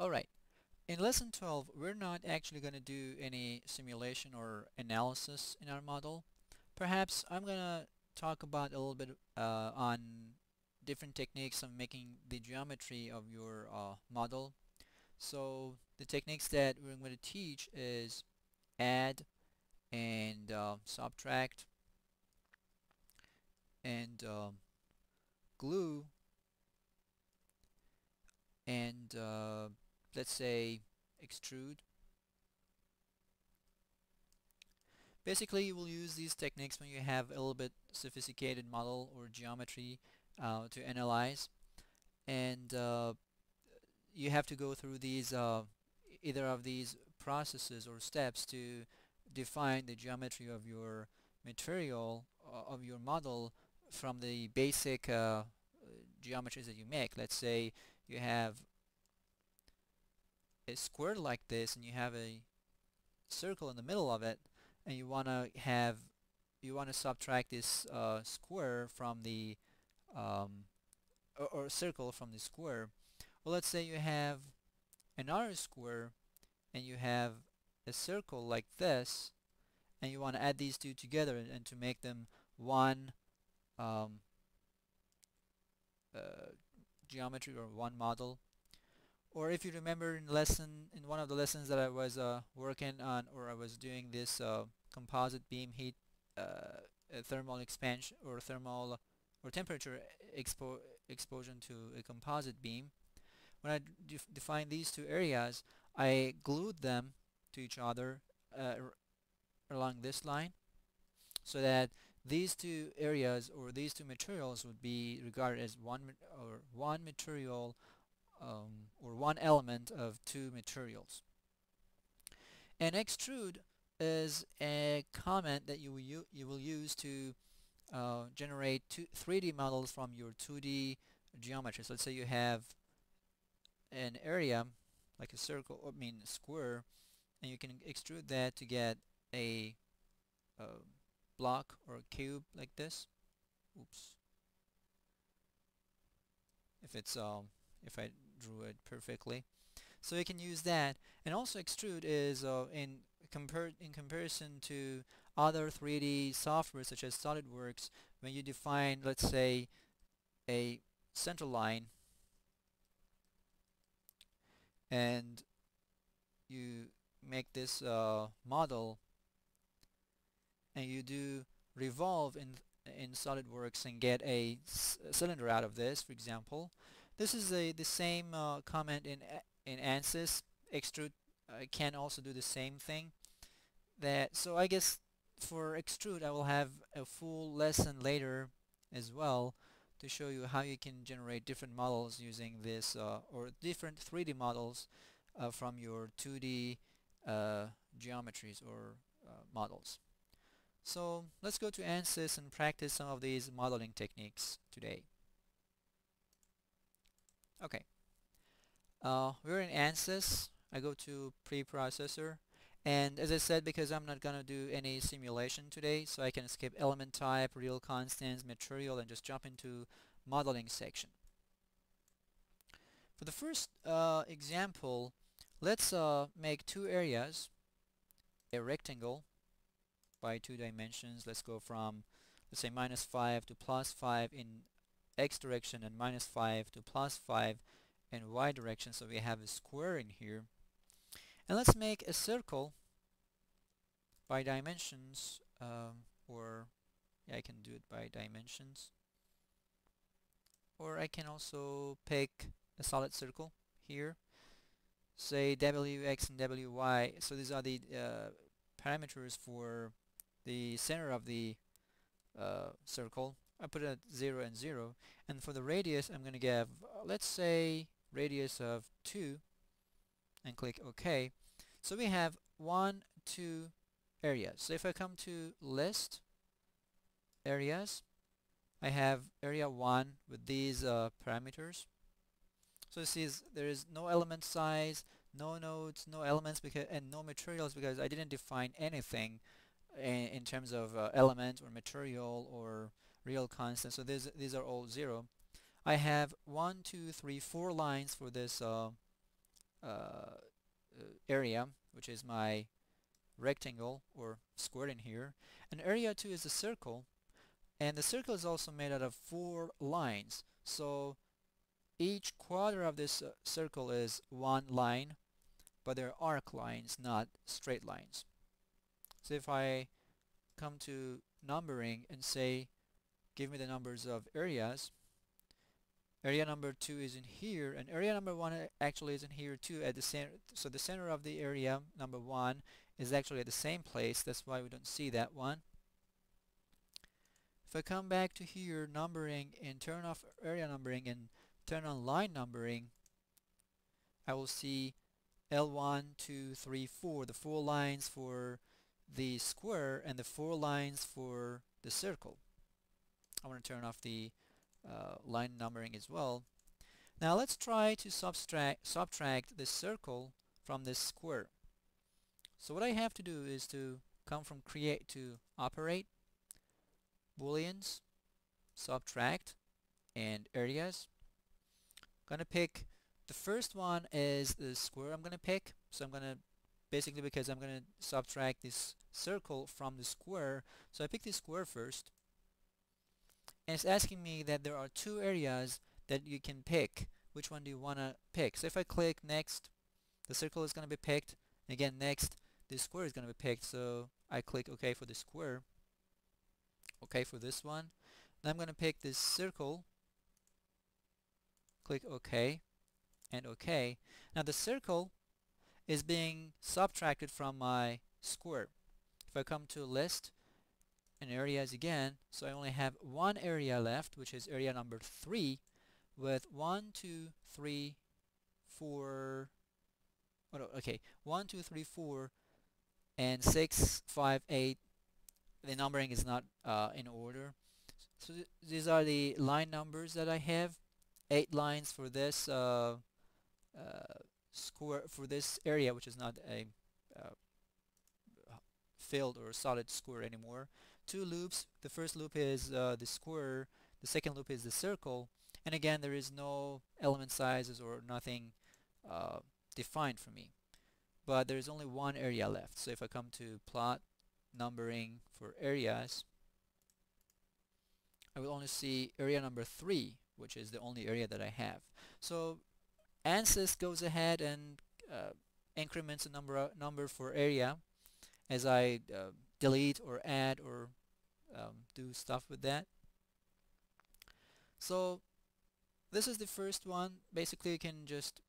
Alright, in lesson 12 we're not actually going to do any simulation or analysis in our model. Perhaps I'm going to talk about a little bit uh, on different techniques of making the geometry of your uh, model. So the techniques that we're going to teach is add and uh, subtract and um, glue and uh, let's say extrude. Basically you will use these techniques when you have a little bit sophisticated model or geometry uh, to analyze. And uh, you have to go through these uh, either of these processes or steps to define the geometry of your material uh, of your model from the basic uh, geometries that you make. Let's say you have a square like this and you have a circle in the middle of it and you want to have you want to subtract this uh, square from the um, or, or circle from the square. Well let's say you have another square and you have a circle like this and you want to add these two together and, and to make them one um, uh, geometry or one model or if you remember in lesson in one of the lessons that I was uh, working on or I was doing this uh, composite beam heat uh, thermal expansion or thermal or temperature expo exposure to a composite beam when I def define these two areas I glued them to each other uh, along this line so that these two areas or these two materials would be regarded as one or one material um, or one element of two materials. And extrude is a comment that you will, you will use to uh, generate two 3D models from your 2D geometry. So let's say you have an area like a circle, I mean a square, and you can extrude that to get a uh, block or a cube like this. Oops. If it's um if I drew it perfectly. So you can use that. And also extrude is uh, in compar in comparison to other 3D software such as SolidWorks when you define let's say a center line and you make this uh, model and you do revolve in in SolidWorks and get a cylinder out of this, for example. This is a, the same uh, comment in in ANSYS. Extrude uh, can also do the same thing. That so I guess for extrude I will have a full lesson later as well to show you how you can generate different models using this uh, or different 3D models uh, from your 2D uh, geometries or uh, models. So let's go to ANSYS and practice some of these modeling techniques today. Okay. Uh, we're in ANSYS. I go to preprocessor. And as I said, because I'm not going to do any simulation today, so I can skip element type, real constants, material, and just jump into modeling section. For the first uh, example, let's uh, make two areas, a rectangle by two dimensions. Let's go from, let's say, minus 5 to plus 5 in x direction and minus 5 to plus 5 in y direction. So we have a square in here. And let's make a circle by dimensions, um, or yeah, I can do it by dimensions. Or I can also pick a solid circle here. Say wx and wy. So these are the uh, parameters for the center of the uh, circle. I put it at 0 and 0. And for the radius, I'm going to give, uh, let's say, radius of 2 and click OK. So we have 1, 2 areas. So if I come to list areas, I have area 1 with these uh, parameters. So this is there is no element size, no nodes, no elements because and no materials because I didn't define anything in, in terms of uh, element or material or real constant. So these these are all zero. I have one, two, three, four lines for this uh, uh, area, which is my rectangle or square in here. And area 2 is a circle. And the circle is also made out of four lines. So each quarter of this uh, circle is one line, but they're arc lines, not straight lines. So if I come to numbering and say, give me the numbers of areas, area number 2 is in here, and area number 1 uh, actually is in here too at the center. So the center of the area, number 1, is actually at the same place. That's why we don't see that one. If I come back to here, numbering and turn off area numbering and turn on line numbering, I will see L1, 2, 3, 4, the four lines for the square and the four lines for the circle. I want to turn off the uh, line numbering as well. Now let's try to subtract, subtract the circle from this square. So what I have to do is to come from create to operate, booleans, subtract, and areas. Gonna pick the first one is the square I'm gonna pick. So I'm gonna basically because I'm gonna subtract this circle from the square. So I pick the square first. And it's asking me that there are two areas that you can pick. Which one do you wanna pick? So if I click next, the circle is gonna be picked. Again, next, the square is going to be picked so I click OK for the square OK for this one then I'm going to pick this circle click OK and OK now the circle is being subtracted from my square if I come to a list and areas again so I only have one area left which is area number 3 with one, two, three, four. Oh, okay, one, two, three, four and 6, 5, 8 the numbering is not uh, in order. So th these are the line numbers that I have. 8 lines for this uh, uh, square for this area which is not a uh, filled or solid square anymore two loops the first loop is uh, the square the second loop is the circle and again there is no element sizes or nothing uh, defined for me but there's only one area left. So if I come to plot numbering for areas, I will only see area number 3, which is the only area that I have. So ANSYS goes ahead and uh, increments a number, number for area as I uh, delete or add or um, do stuff with that. So this is the first one. Basically you can just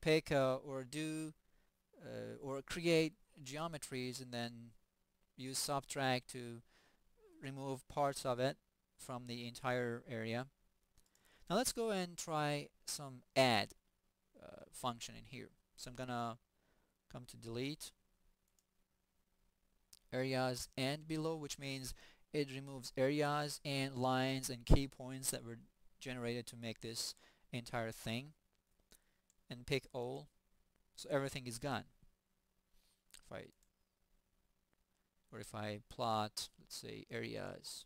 pick uh, or do uh, or create geometries and then use subtract to remove parts of it from the entire area. Now let's go and try some add uh, function in here. So I'm gonna come to delete areas and below which means it removes areas and lines and key points that were generated to make this entire thing and pick all so everything is gone. If I or if I plot, let's say, areas.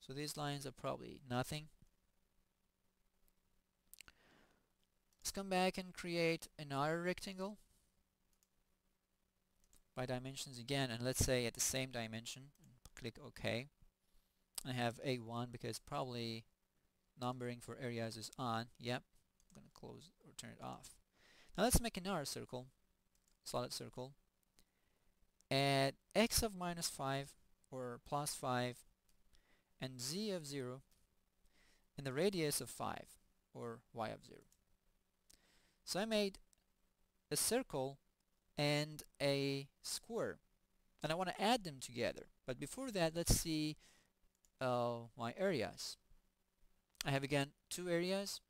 So these lines are probably nothing. Let's come back and create another rectangle by dimensions again and let's say at the same dimension click OK. I have A1 because probably numbering for areas is on. Yep I'm gonna close or turn it off. Now let's make another circle, solid circle, at x of minus 5 or plus 5 and z of 0 and the radius of 5 or y of 0. So I made a circle and a square and I want to add them together but before that let's see uh, my areas. I have again two areas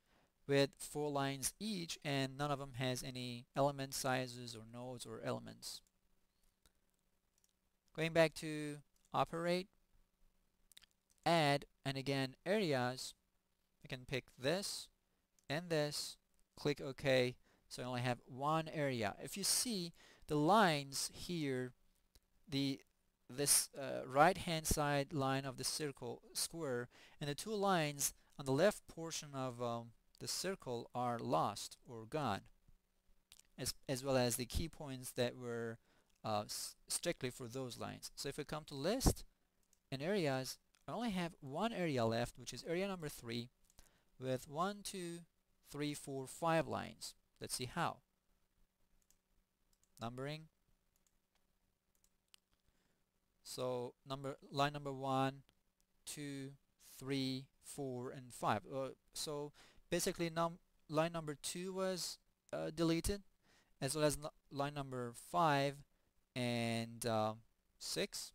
with four lines each and none of them has any element sizes or nodes or elements. Going back to operate, add, and again areas, I can pick this and this, click OK, so I only have one area. If you see the lines here, the this uh, right hand side line of the circle square and the two lines on the left portion of um, the circle are lost or gone. as, as well as the key points that were uh, strictly for those lines. So if we come to list and areas, I only have one area left, which is area number 3, with one, two, three, four, five lines. Let's see how. Numbering. So number line number 1, 2, 3, 4, and 5. Uh, so basically num line number 2 was uh, deleted as well as line number 5 and uh, 6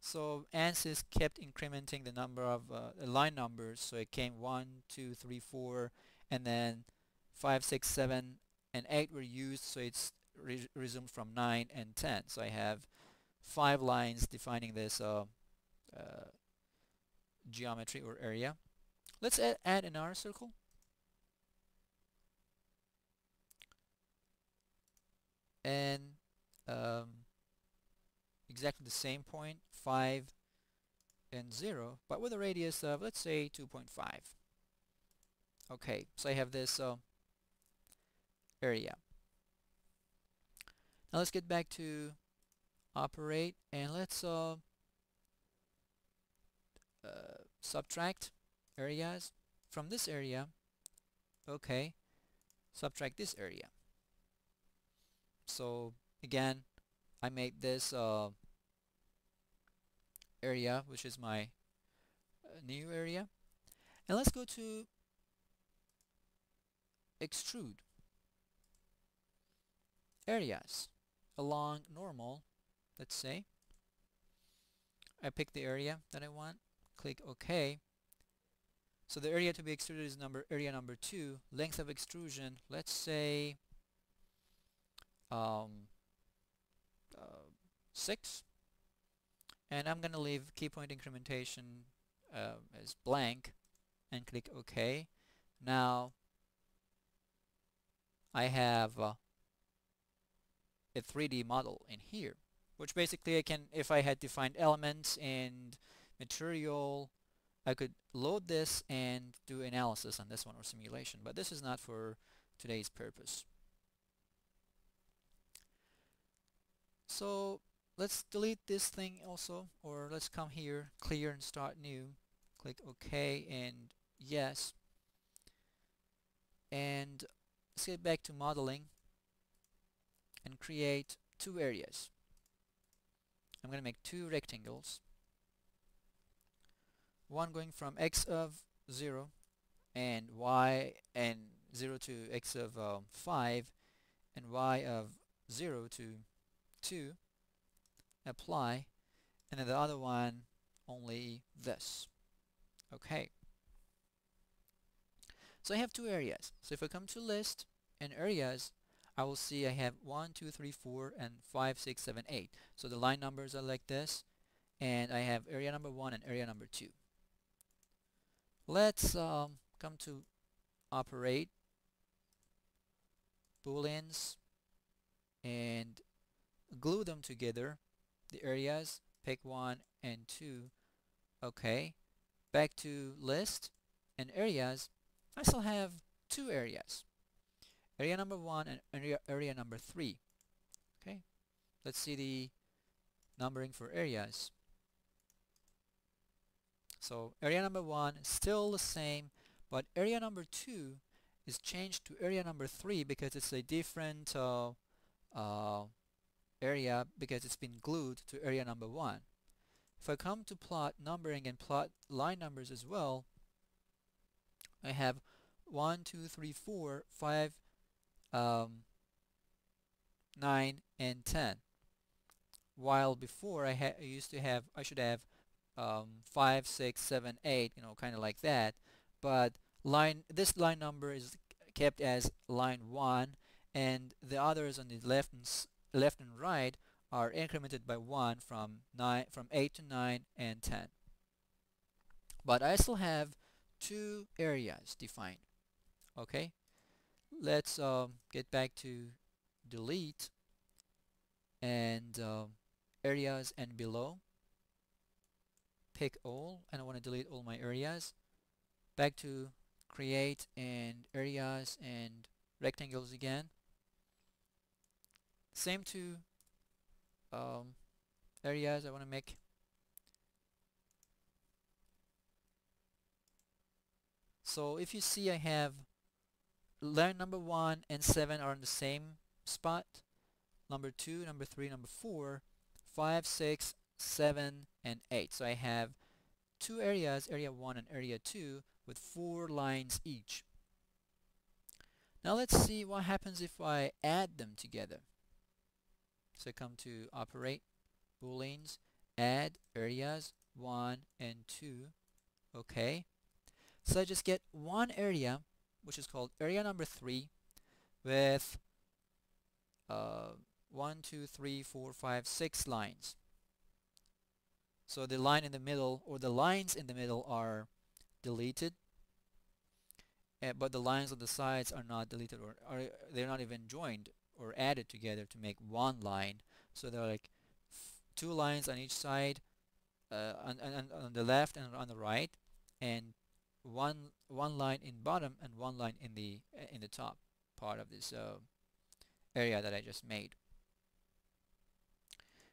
so ANSYS kept incrementing the number of uh, line numbers so it came 1 2 3 4 and then 5 6 7 and 8 were used so it's re resumed from 9 and 10 so I have five lines defining this uh, uh, geometry or area. Let's add, add another circle. And um, exactly the same point 5 and 0 but with a radius of let's say 2.5 okay so I have this uh, area. Now let's get back to operate and let's uh, uh, subtract areas from this area. Okay subtract this area. So again I made this uh, area which is my uh, new area. And let's go to extrude areas along normal let's say. I pick the area that I want click OK. So the area to be extruded is number area number 2 length of extrusion. Let's say um, uh, 6 and I'm gonna leave key point incrementation uh, as blank and click OK. Now I have uh, a 3D model in here which basically I can if I had defined elements and material I could load this and do analysis on this one or simulation but this is not for today's purpose. So let's delete this thing also or let's come here clear and start new. Click OK and yes. And let's get back to modeling and create two areas. I'm gonna make two rectangles. One going from x of 0 and y and 0 to x of um, 5 and y of 0 to 2 apply and then the other one only this. Okay. So I have two areas. So if I come to list and areas I will see I have 1 2 3 4 and 5 6 7 8 so the line numbers are like this and I have area number 1 and area number 2 let's um, come to operate booleans and glue them together the areas pick one and two okay. Back to list and areas I still have two areas area number one and area, area number three. Okay. Let's see the numbering for areas. So area number one still the same but area number two is changed to area number three because it's a different uh, uh, area because it's been glued to area number 1. If I come to plot numbering and plot line numbers as well, I have 1, 2, 3, 4, 5, um, 9, and 10. While before I, I, used to have, I should have um, 5, 6, 7, 8, you know, kind of like that. But line, this line number is kept as line 1 and the others on the left and left and right are incremented by 1 from 9 from 8 to 9 and 10 but I still have two areas defined okay let's um, get back to delete and uh, areas and below. Pick all and I want to delete all my areas. Back to create and areas and rectangles again. Same two um, areas I want to make so if you see I have line number 1 and 7 are in the same spot. Number 2 number 3 number 4 5 6 7 and 8 so I have two areas area 1 and area 2 with four lines each. Now let's see what happens if I add them together. So come to operate booleans add areas 1 and 2 okay. So I just get one area which is called area number 3 with uh, 1, 2, 3, 4, 5, 6 lines. So the line in the middle or the lines in the middle are deleted uh, but the lines on the sides are not deleted or are they're not even joined or added together to make one line so they're like two lines on each side uh, on, on, on the left and on the right and one one line in bottom and one line in the uh, in the top part of this uh, area that I just made.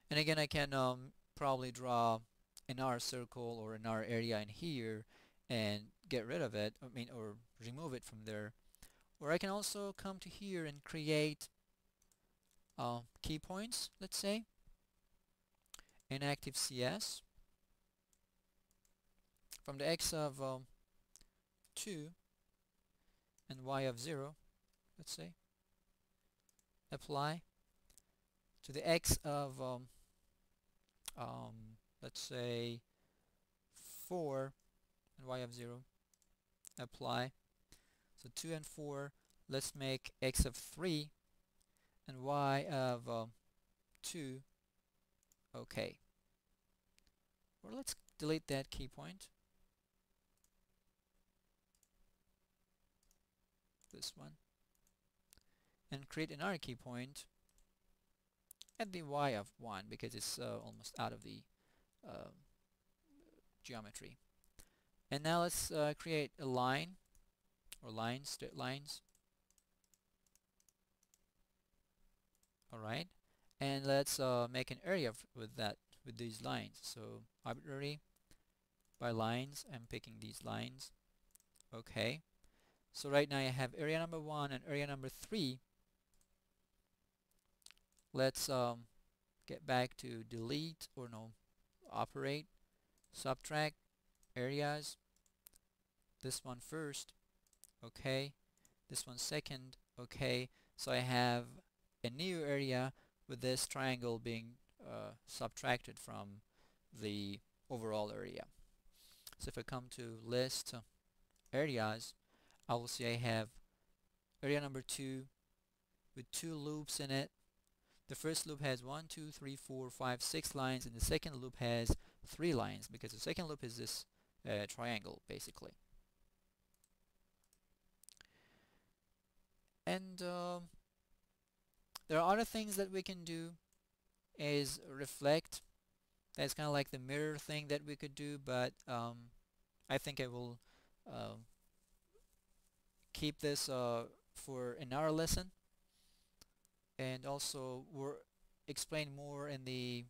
And again I can um, probably draw an another circle or an another area in here and get rid of it I mean or remove it from there. Or I can also come to here and create uh, key points let's say inactive CS from the x of um, 2 and y of 0 let's say apply to the x of um, um, let's say 4 and y of 0 apply. So 2 and 4 let's make x of 3 and y of um, 2 okay. Or let's delete that key point this one and create another key point at the y of 1 because it's uh, almost out of the uh, geometry. And now let's uh, create a line or lines, straight lines. Alright and let's uh, make an area with that with these lines. So arbitrary by lines I'm picking these lines. Okay so right now I have area number one and area number three. Let's um, get back to delete or no operate subtract areas. This one first okay. This one second okay. So I have a new area with this triangle being uh, subtracted from the overall area. So if I come to list areas I will see I have area number 2 with two loops in it the first loop has one, two, three, four, five, six lines and the second loop has 3 lines because the second loop is this uh, triangle basically. And um, there are other things that we can do is reflect. That's kind of like the mirror thing that we could do, but um, I think I will uh, keep this uh, for another lesson. And also we'll explain more in the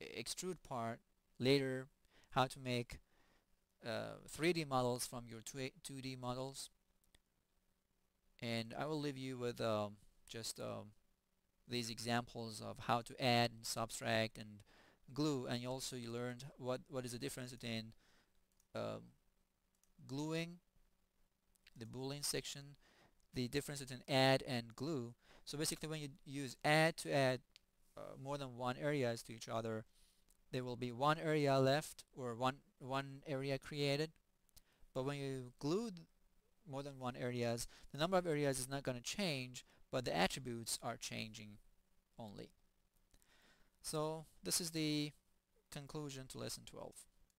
extrude part later how to make uh, 3D models from your 2D models. And I will leave you with um, just um, these examples of how to add and subtract and glue. And also you learned what what is the difference between um, gluing the boolean section the difference between add and glue. So basically when you use add to add uh, more than one areas to each other there will be one area left or one one area created. But when you glue more than one areas the number of areas is not going to change but the attributes are changing only. So this is the conclusion to lesson 12